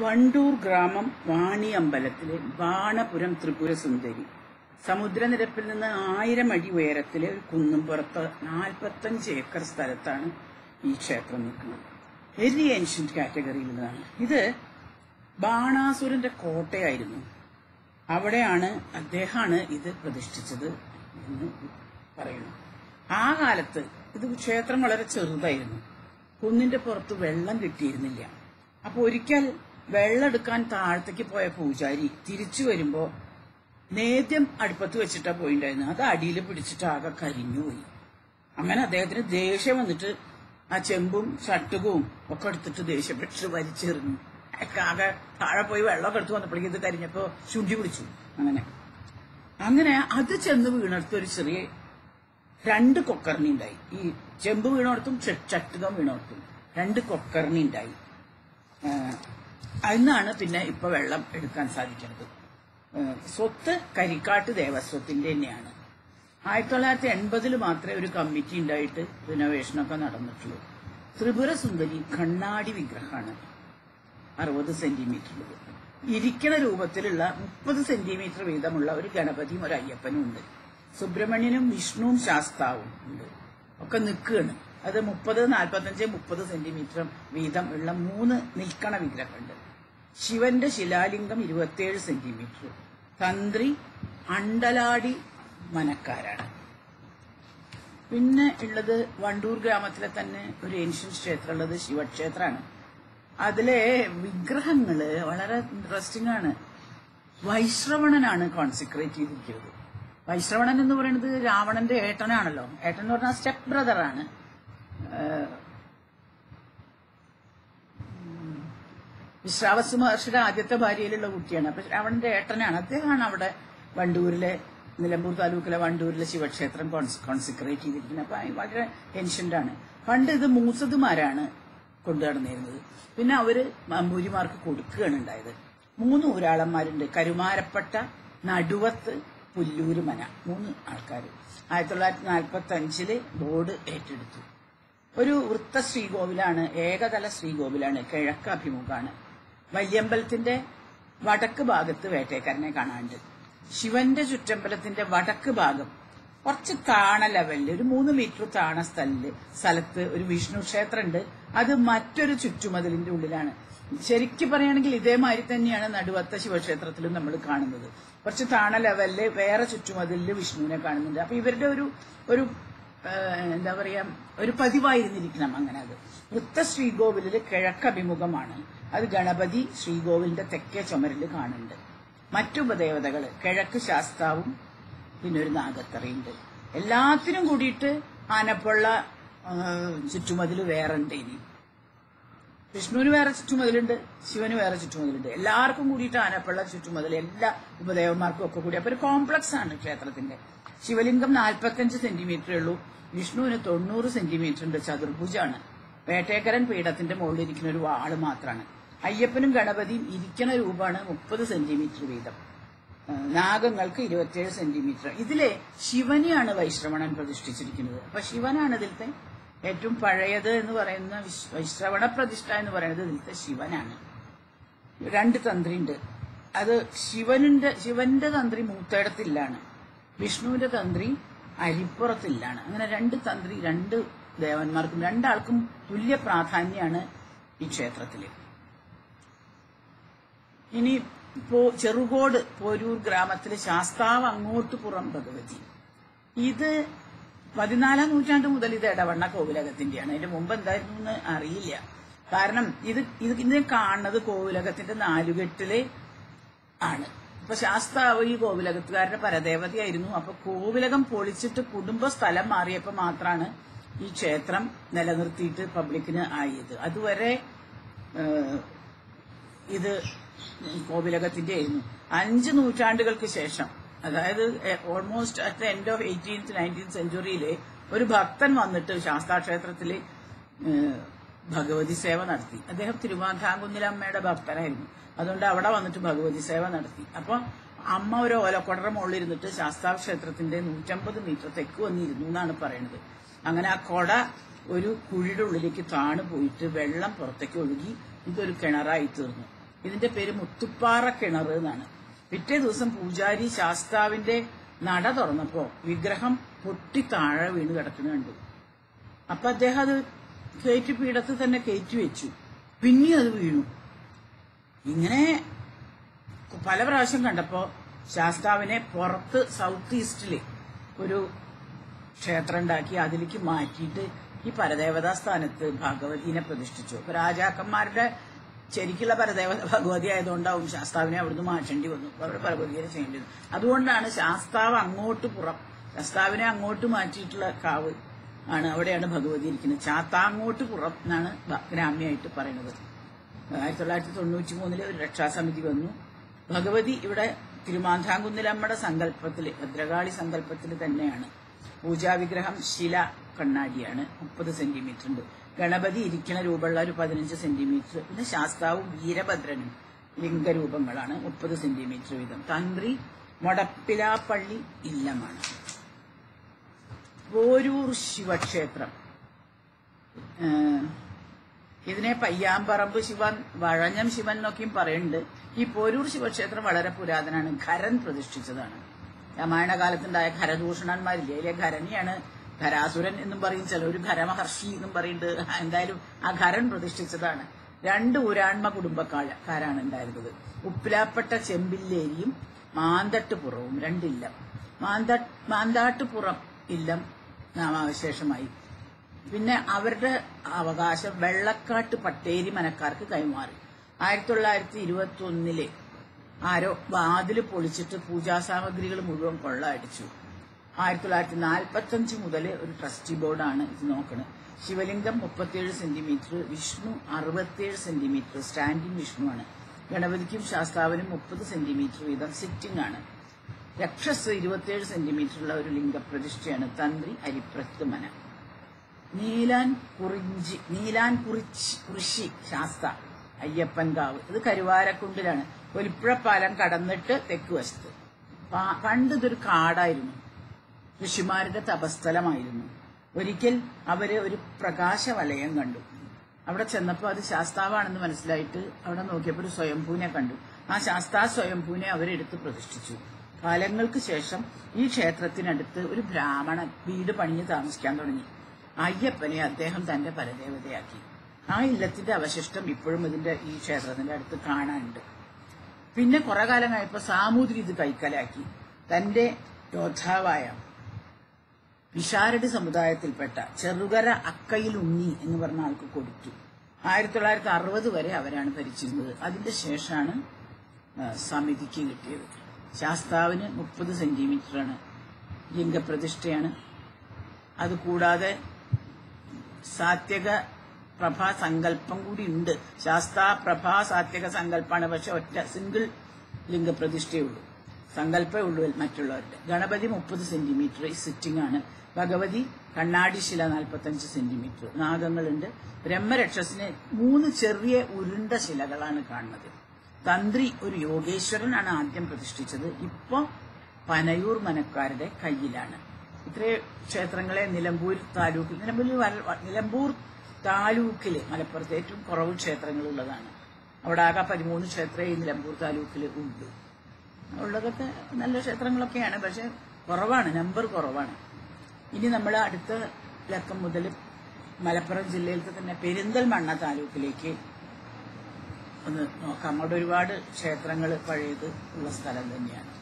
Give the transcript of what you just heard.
വണ്ടൂർ ഗ്രാമം വാണി അമ്പലത്തിലെ ബാണപുരം ത്രിപുര സുന്ദരി സമുദ്രനിരപ്പിൽ നിന്ന് ആയിരം അടി ഉയരത്തിലെ ഒരു കുന്നും പുറത്ത് നാൽപ്പത്തഞ്ച് ഏക്കർ സ്ഥലത്താണ് ഈ ക്ഷേത്രം നിൽക്കുന്നത്. വെരി ഏൻഷ്യന്റ് കാറ്റഗറിയിലുള്ളതാണ് ഇത് ബാണാസുരന്റെ കോട്ടയായിരുന്നു. അവിടെയാണ് അദ്ദേഹമാണ് ഇത് പ്രതിഷ്ഠിച്ചത് എന്ന് പറയുന്നു. ആ കാലത്ത് ഇത് ക്ഷേത്രം വളരെ ചെറുതായിരുന്നു. കുന്നിന്റെ പുറത്ത് വെള്ളം കിട്ടിയിരുന്നില്ല. അപ്പൊ ഒരിക്കൽ വെള്ളം എടുക്കാൻ താഴത്തേക്ക് പോയ പൂജാരി തിരിച്ചു വരുമ്പോ നേദ്യം അടുപ്പത്ത് വെച്ചിട്ടാ പോയിണ്ടായിരുന്നു. അത് അടിയിൽ പിടിച്ചിട്ട് ആകെ കരിഞ്ഞുപോയി അങ്ങനെ അദ്ദേഹത്തിന് ദേഷ്യം വന്നിട്ട് ആ ചെമ്പും ഷട്ടുകവും ഒക്കെ എടുത്തിട്ട് ദേഷ്യപ്പെട്ടിട്ട് വലിച്ചെറിഞ്ഞു. ആകെ താഴെ പോയി വെള്ളമൊക്കെ എടുത്ത് വന്നപ്പോഴേക്കും ഇത് കരിഞ്ഞപ്പോ ചുണ്ടി പിടിച്ചു അങ്ങനെ. അങ്ങനെ അത് ചെന്ന് വീണെടുത്ത് ഒരു ചെറിയ രണ്ട് കൊക്കറിനി ഉണ്ടായി. ഈ ചെമ്പ് വീണോടത്തും ചട്ടുകം വീണോടത്തും രണ്ട് കൊക്കറിനി ഉണ്ടായി. അതിന്നാണ് പിന്നെ ഇപ്പൊ വെള്ളം എടുക്കാൻ സാധിക്കുന്നത്. സ്വത്ത് കരിക്കാട്ട് ദേവസ്വത്തിന്റെ തന്നെയാണ്. ആയിരത്തി തൊള്ളായിരത്തി എൺപതിൽ മാത്രമേ ഒരു കമ്മിറ്റി ഉണ്ടായിട്ട് റിനോവേഷനൊക്കെ നടന്നിട്ടുള്ളൂ. ത്രിപുര സുന്ദരി കണ്ണാടി വിഗ്രഹമാണ് അറുപത് സെന്റിമീറ്റർ ഇരിക്കണ രൂപത്തിലുള്ള മുപ്പത് സെന്റിമീറ്റർ വീതമുള്ള ഒരു ഗണപതിയും ഒരു അയ്യപ്പനും ഉണ്ട്. സുബ്രഹ്മണ്യനും വിഷ്ണുവും ശാസ്താവും ഉണ്ട്. ഒക്കെ നിൽക്കുകയാണ്. അത് മുപ്പത് നാൽപ്പത്തഞ്ച് മുപ്പത് സെന്റിമീറ്റർ വീതം ഉള്ള മൂന്ന് നിൽക്കണ വിഗ്രഹമുണ്ട്. ശിവന്റെ ശിലാലിംഗം ഇരുപത്തിയേഴ് സെന്റിമീറ്റർ. തന്ത്രി അണ്ടലാടി മനക്കാരാണ്. പിന്നെ ഉള്ളത് വണ്ടൂർ ഗ്രാമത്തിലെ തന്നെ ഒരു ഏൻഷ്യൻ ക്ഷേത്രം ഉള്ളത് ശിവക്ഷേത്രമാണ്. അതിലെ വിഗ്രഹങ്ങൾ വളരെ ഇൻട്രസ്റ്റിംഗ് ആണ്. വൈശ്രവണനാണ് കോൺസെൻട്രേറ്റ് ചെയ്തിരിക്കുന്നത്. വൈശ്രവണൻ എന്ന് പറയുന്നത് രാവണന്റെ ഏട്ടനാണല്ലോ. ഏട്ടൻ എന്ന് പറഞ്ഞാൽ സ്റ്റെപ്പ് ബ്രദറാണ് വിശ്രാവസ് മഹർഷിയുടെ ആദ്യത്തെ ഭാര്യയിലുള്ള കുട്ടിയാണ്. അപ്പൊ രാവണന്റെ ഏട്ടനാണ്. അദ്ദേഹമാണ് അവിടെ വണ്ടൂരിലെ നിലമ്പൂർ താലൂക്കിലെ വണ്ടൂരിലെ ശിവക്ഷേത്രം കോൺസിക്രേറ്റ് ചെയ്തിരിക്കുന്നത്. അപ്പൊ വളരെ ആണ്. പണ്ട് ഇത് മൂസതുമാരാണ് കൊണ്ടുനടന്നിരുന്നത് പിന്നെ അവർ അമ്പൂരിമാർക്ക് കൊടുക്കുകയാണ് ഉണ്ടായത്. മൂന്ന് ഊരാളന്മാരുണ്ട് കരുമാരപ്പെട്ട നടുവത്ത് പുല്ലൂര് മന. മൂന്ന് ആൾക്കാർ ആയിരത്തി തൊള്ളായിരത്തി നാൽപ്പത്തി അഞ്ചിൽ ബോർഡ് ഏറ്റെടുത്തു. ഒരു വൃത്ത ശ്രീകോവിലാണ് ഏകതല ശ്രീകോവിലാണ് കിഴക്ക് അഭിമുഖാണ്. വല്യമ്പലത്തിന്റെ വടക്ക് ഭാഗത്ത് വേട്ടേക്കാരനെ കാണാനുണ്ട്. ശിവന്റെ ചുറ്റമ്പലത്തിന്റെ വടക്ക് ഭാഗം കുറച്ച് താണ ലെവലിൽ ഒരു മൂന്ന് മീറ്റർ താണ സ്ഥലിൽ സ്ഥലത്ത് ഒരു വിഷ്ണു ക്ഷേത്രമുണ്ട്. അത് മറ്റൊരു ചുറ്റുമതിലിന്റെ ഉള്ളിലാണ്. ശരിക്കും പറയുകയാണെങ്കിൽ ഇതേമാതിരി തന്നെയാണ് നടുവത്ത ശിവക്ഷേത്രത്തിലും നമ്മൾ കാണുന്നത്. കുറച്ച് താണ ലെവലിൽ വേറെ ചുറ്റുമതിലിൽ വിഷ്ണുവിനെ കാണുന്നുണ്ട്. അപ്പൊ ഇവരുടെ ഒരു ഒരു എന്താ പറയാ ഒരു പതിവായിരുന്നിരിക്കണം അങ്ങനെ അത്. വൃത്ത ശ്രീകോവിലിൽ കിഴക്ക് അഭിമുഖമാണ് അത് ഗണപതി ശ്രീകോവിലിന്റെ തെക്കേ ചുമരിൽ കാണുന്നുണ്ട്. മറ്റു ഉപദേവതകൾ കിഴക്ക് ശാസ്താവും പിന്നെ ഒരു നാഗത്തറയുണ്ട്. എല്ലാത്തിനും കൂടിയിട്ട് ആനപ്പുള്ള ചുറ്റുമതിൽ ഉണ്ട് ഇനി? വിഷ്ണുവിന് വേറെ ചുറ്റുമതിലുണ്ട് ശിവന് വേറെ ചുറ്റുമതിലുണ്ട്. എല്ലാവർക്കും കൂടിയിട്ട് ആനപ്പുള്ള ചുറ്റുമതിൽ എല്ലാ ഉപദേവന്മാർക്കും ഒക്കെ കൂടി. അപ്പൊ ഒരു കോംപ്ലക്സ് ആണ് ക്ഷേത്രത്തിന്റെ. ശിവലിംഗം നാൽപ്പത്തഞ്ച് സെന്റിമീറ്ററേ ഉള്ളൂ. വിഷ്ണുവിന് തൊണ്ണൂറ് സെന്റിമീറ്റർ ഉണ്ട്. ചതുർഭുജാണ്. വേട്ടേക്കരൻ പീഠത്തിന്റെ മുകളിൽ ഇരിക്കുന്ന ഒരു വാൾ മാത്രമാണ് അയ്യപ്പനും ഗണപതിയും ഇരിക്കുന്ന രൂപമാണ് മുപ്പത് സെന്റിമീറ്റർ വീതം. നാഗങ്ങൾക്ക് ഇരുപത്തിയേഴ് സെന്റിമീറ്റർ. ഇതിലെ ശിവനെയാണ് വൈശ്രവണൻ പ്രതിഷ്ഠിച്ചിരിക്കുന്നത്. അപ്പൊ ശിവനാണ് ഇതിലത്തെ ഏറ്റവും പഴയത് എന്ന് പറയുന്ന വൈശ്രവണ പ്രതിഷ്ഠ എന്ന് പറയുന്നത് ഇതിലത്തെ ശിവനാണ്. രണ്ട് തന്ത്രിയുണ്ട്. അത് ശിവനിന്റെ ശിവന്റെ തന്ത്രി മൂത്തേടത്തില്ലാണ്. വിഷ്ണുവിന്റെ തന്ത്രി അരിപ്പുറത്തില്ലാണ്. അങ്ങനെ രണ്ട് തന്ത്രി രണ്ട് ദേവന്മാർക്കും രണ്ടാൾക്കും തുല്യ പ്രാധാന്യമാണ് ഈ ക്ഷേത്രത്തിൽ. ഇനി പോ ചെറുകോട് പോരൂർ ഗ്രാമത്തിലെ ശാസ്താവ് അങ്ങോട്ട് പുറം ഭഗവതി. ഇത് പതിനാലാം നൂറ്റാണ്ട് മുതൽ ഇത് ഇടവണ്ണ കോവിലകത്തിന്റെയാണ്. അതിന്റെ മുമ്പ് എന്തായിരുന്നു എന്ന് അറിയില്ല. കാരണം ഇത് ഇത് ഇന്ന് കാണുന്നത് കോവിലകത്തിന്റെ നാലുകെട്ടിലെ ആണ്. ഇപ്പൊ ശാസ്താവ് ഈ കോവിലകത്തുകാരുടെ പരദേവതയായിരുന്നു. അപ്പൊ കോവിലകം പൊളിച്ചിട്ട് കുടുംബ സ്ഥലം മാറിയപ്പോ മാത്രമാണ് ഈ ക്ഷേത്രം നിലനിർത്തിയിട്ട് പബ്ലിക്കിന് ആയത്. അതുവരെ ഇത് കോവിലകത്തിന്റെ ആയിരുന്നു അഞ്ച് നൂറ്റാണ്ടുകൾക്ക് ശേഷം അതായത് almost at the end of eighteenth nineteenth സെഞ്ചുറിയിൽ ഒരു ഭക്തൻ വന്നിട്ട് ശാസ്താക്ഷേത്രത്തിൽ ഭഗവതി സേവ നടത്തി. അദ്ദേഹം തിരുവാധാകുന്നിലമ്മയുടെ ഭക്തനായിരുന്നു. അതുകൊണ്ട് അവിടെ വന്നിട്ട് ഭഗവതി സേവ നടത്തി. അപ്പൊ അമ്മ ഒരു ഓലക്കൊടറ മുകളിൽ ഇരുന്നിട്ട് ശാസ്താവ് ക്ഷേത്രത്തിന്റെ നൂറ്റമ്പത് മീറ്റർ തെക്ക് വന്നിരുന്നു എന്നാണ് പറയുന്നത്. അങ്ങനെ ആ കൊട ഒരു കുഴിയുടെ ഉള്ളിലേക്ക് താണു പോയിട്ട് വെള്ളം പുറത്തേക്ക് ഒഴുകി ഇതൊരു കിണറായി തീർന്നു. ഇതിന്റെ പേര് മുത്തുപ്പാറ കിണർ എന്നാണ്. പിറ്റേ ദിവസം പൂജാരി ശാസ്താവിന്റെ നട തുറന്നപ്പോ വിഗ്രഹം പൊട്ടി താഴെ വീണ് കിടക്കുന്ന കണ്ടു. അപ്പൊ അദ്ദേഹം അത് കയറ്റി പീഠത്ത് തന്നെ കയറ്റി വെച്ചു. പിന്നെയും അത് വീണു. ഇങ്ങനെ പല പ്രാവശ്യം കണ്ടപ്പോ ശാസ്താവിനെ പുറത്ത് സൗത്ത് ഈസ്റ്റിൽ ഒരു ക്ഷേത്രം ഉണ്ടാക്കി അതിലേക്ക് മാറ്റിയിട്ട് ഈ പരദേവതാ സ്ഥാനത്ത് ഭഗവതിനെ പ്രതിഷ്ഠിച്ചു. രാജാക്കന്മാരുടെ ശരിക്കുള്ള പരദേവ ഭഗവതി ആയതുകൊണ്ടാവും ശാസ്താവിനെ അവിടുന്ന് മാറ്റേണ്ടി വന്നു. അവരുടെ അവിടെ ഭഗവതിയെ ചെയ്യേണ്ടി വന്നു. അതുകൊണ്ടാണ് ശാസ്താവ് അങ്ങോട്ട് പുറം ശാസ്താവിനെ അങ്ങോട്ട് മാറ്റിയിട്ടുള്ള കാവ് ആണ് അവിടെയാണ് ഭഗവതി ഇരിക്കുന്നത്. ചാത്താങ്ങോട്ട് പുറം എന്നാണ് ഗ്രാമ്യായിട്ട് പറയുന്നത്. ആയിരത്തി തൊള്ളായിരത്തി തൊണ്ണൂറ്റി മൂന്നിൽ ഒരു രക്ഷാസമിതി വന്നു. ഭഗവതി ഇവിടെ തിരുമാന്ധാംകുന്നിലമ്മയുടെ സങ്കല്പത്തിൽ ഭദ്രകാളി സങ്കല്പത്തിൽ തന്നെയാണ്. പൂജാവിഗ്രഹം ശില കണ്ണാടിയാണ്. മുപ്പത് സെന്റിമീറ്റർ ഉണ്ട് ഗണപതി ഇരിക്കുന്ന രൂപമുള്ള ഒരു പതിനഞ്ച് സെന്റിമീറ്റർ പിന്നെ ശാസ്താവും വീരഭദ്രനും ലിംഗരൂപങ്ങളാണ് മുപ്പത് സെന്റിമീറ്റർ വീതം. തന്ത്രി മൊടപ്പിലാപ്പള്ളി ഇല്ലമാണ്. പോരൂർ ശിവക്ഷേത്രം. ഇതിനെ പയ്യാമ്പറമ്പ് ശിവൻ വഴഞ്ഞം ശിവൻ എന്നൊക്കെയും പറയുന്നുണ്ട്. ഈ പോരൂർ ശിവക്ഷേത്രം വളരെ പുരാതനാണ്. ഖരൻ പ്രതിഷ്ഠിച്ചതാണ്. രാമായണ കാലത്തുണ്ടായ ഖരദൂഷണന്മാരില്ലേ? അതിലെ ഖരനെയാണ് ഖരാസുരൻ എന്നും പറയും ഒരു ഖരമഹർഷി എന്നും പറയുന്നുണ്ട് എന്തായാലും ആ ഖരൻ പ്രതിഷ്ഠിച്ചതാണ്. രണ്ട് ഊരാൺമ കുടുംബക്കാരാണ് ഉണ്ടായിരുന്നത്. ഉപ്പിലാപ്പെട്ട ചെമ്പില്ലേരിയും മാന്തട്ടുപുറവും രണ്ടില്ലം. മാന്ത മാന്താട്ടുപുറം ഇല്ലം നാമാവശേഷമായി. പിന്നെ അവരുടെ അവകാശം വെള്ളക്കാട്ട് പട്ടേരി മനക്കാർക്ക് കൈമാറി. ആയിരത്തി തൊള്ളായിരത്തി ഇരുപത്തി ഒന്നിലെ ആരോ വാതിൽ പൊളിച്ചിട്ട് പൂജാ സാമഗ്രികൾ മുഴുവൻ കൊള്ള അടിച്ചു ആയിരത്തി തൊള്ളായിരത്തി നാൽപ്പത്തി അഞ്ച് മുതൽ ഒരു ട്രസ്റ്റി ബോർഡാണ് ഇത് നോക്കുന്നത് ശിവലിംഗം മുപ്പത്തിയേഴ് സെന്റിമീറ്റർ വിഷ്ണു അറുപത്തിയേഴ് സെന്റിമീറ്റർ സ്റ്റാൻഡിംഗ് വിഷ്ണുവാണ്. ഗണപതിക്കും ശാസ്താവിനും മുപ്പത് സെന്റിമീറ്റർ വീതം സിറ്റിംഗ് ആണ് രക്ഷസ് ഇരുപത്തിയേഴ് സെന്റിമീറ്ററുള്ള ഒരു ലിംഗപ്രതിഷ്ഠയാണ് തന്ത്രി അരിപ്രത്തുമന നീലാൻ കുറിഞ്ചി നീലാൻ കുറിച്ച് കുറിശി ശാസ്ത അയ്യപ്പൻകാവ് ഇത് കരുവാരക്കുണ്ടിലാണ്. ഒലിപ്പുഴ പാലം കടന്നിട്ട് തെക്ക് വശത്ത്. പണ്ട് ഇതൊരു കാടായിരുന്നു. ഋഷിമാരുടെ തപസ്ഥലമായിരുന്നു. ഒരിക്കൽ അവർ ഒരു പ്രകാശ വലയം കണ്ടു. അവിടെ ചെന്നപ്പോൾ അത് ശാസ്താവാണെന്ന് മനസ്സിലായിട്ട് അവിടെ നോക്കിയപ്പോൾ ഒരു സ്വയംഭൂനെ കണ്ടു. ആ ശാസ്താ സ്വയംഭൂനെ അവരെടുത്ത് പ്രതിഷ്ഠിച്ചു. കാലങ്ങൾക്ക് ശേഷം ഈ ക്ഷേത്രത്തിനടുത്ത് ഒരു ബ്രാഹ്മണൻ വീട് പണിഞ്ഞ് താമസിക്കാൻ തുടങ്ങി. അയ്യപ്പനെ അദ്ദേഹം തന്റെ പരദേവതയാക്കി. ആ ഇല്ലത്തിന്റെ അവശിഷ്ടം ഇപ്പോഴും ഇതിന്റെ ഈ ക്ഷേത്രത്തിന്റെ അടുത്ത് കാണാനുണ്ട്. പിന്നെ കുറെ കാലം കഴിഞ്ഞപ്പോൾ സാമൂതിരി ഇത് കൈക്കലാക്കി. തന്റെ യോദ്ധാവായ വിശാരടി സമുദായത്തിൽപ്പെട്ട ചെറുകര അക്കയിൽ ഉണ്ണി എന്ന് പറഞ്ഞ ആൾക്ക് കൊടുത്തു. ആയിരത്തി തൊള്ളായിരത്തി അറുപത് വരെ അവരാണ് ഭരിച്ചിരുന്നത്. അതിന്റെ ശേഷമാണ് സമിതിക്ക് കിട്ടിയത്. ശാസ്താവിന് മുപ്പത് സെന്റിമീറ്ററാണ് ലിംഗപ്രതിഷ്ഠയാണ്. അതുകൂടാതെ സാത്യക പ്രഭാ സങ്കല്പം കൂടി ഉണ്ട്. ശാസ്താ പ്രഭാ സാത്യക സങ്കല്പമാണ് പക്ഷെ ഒറ്റ സിംഗിൾ ലിംഗപ്രതിഷ്ഠയുള്ളൂ സങ്കല്പേ ഉള്ളൂ മറ്റുള്ളവരുടെ. ഗണപതി മുപ്പത് സെന്റിമീറ്റർ സിറ്റിംഗ് ആണ് ഭഗവതി കണ്ണാടി ശില നാൽപ്പത്തഞ്ച് സെന്റിമീറ്റർ. നാഗങ്ങളുണ്ട് ബ്രഹ്മരക്ഷസിന് മൂന്ന് ചെറിയ ഉരുണ്ട ശിലകളാണ് കാണുന്നത്. തന്ത്രി ഒരു യോഗേശ്വരനാണ് ആദ്യം പ്രതിഷ്ഠിച്ചത്. ഇപ്പോ പനയൂർ മനക്കാരുടെ കയ്യിലാണ്. ഇത്രേ ക്ഷേത്രങ്ങളെ നിലമ്പൂർ താലൂക്കിൽ നിലമ്പൂർ നിലമ്പൂർ താലൂക്കിൽ മലപ്പുറത്ത് ഏറ്റവും കുറവ് ക്ഷേത്രങ്ങളുള്ളതാണ്. അവിടെ ആകെ പതിമൂന്ന് ക്ഷേത്രമേ നിലമ്പൂർ താലൂക്കിൽ ഉണ്ട്. ഉള്ളതൊക്കെ നല്ല ക്ഷേത്രങ്ങളൊക്കെയാണ് പക്ഷെ കുറവാണ് നമ്പർ കുറവാണ്. ഇനി നമ്മൾ അടുത്ത ലക്കം മുതൽ മലപ്പുറം ജില്ലയിലത്തെ തന്നെ പെരിന്തൽമണ്ണ താലൂക്കിലേക്ക് ഒന്ന് നോക്കാം. അവിടെ ഒരുപാട് ക്ഷേത്രങ്ങൾ പഴയത് ഉള്ള സ്ഥലം തന്നെയാണ്.